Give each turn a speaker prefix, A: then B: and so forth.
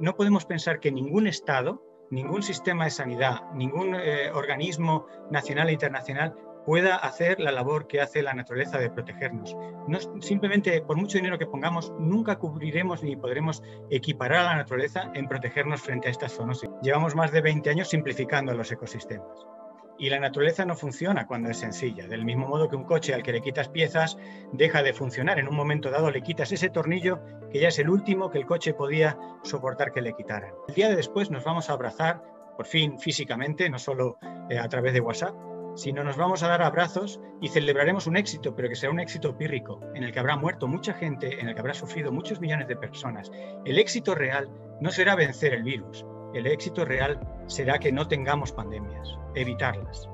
A: no podemos pensar que ningún Estado, ningún sistema de sanidad, ningún eh, organismo nacional e internacional pueda hacer la labor que hace la naturaleza de protegernos. No, simplemente, por mucho dinero que pongamos, nunca cubriremos ni podremos equiparar a la naturaleza en protegernos frente a estas zoonoses. Llevamos más de 20 años simplificando los ecosistemas. Y la naturaleza no funciona cuando es sencilla. Del mismo modo que un coche al que le quitas piezas deja de funcionar. En un momento dado le quitas ese tornillo que ya es el último que el coche podía soportar que le quitaran. El día de después nos vamos a abrazar, por fin físicamente, no solo eh, a través de WhatsApp, sino nos vamos a dar abrazos y celebraremos un éxito, pero que será un éxito pírrico, en el que habrá muerto mucha gente, en el que habrá sufrido muchos millones de personas. El éxito real no será vencer el virus, el éxito real será que no tengamos pandemias, evitarlas.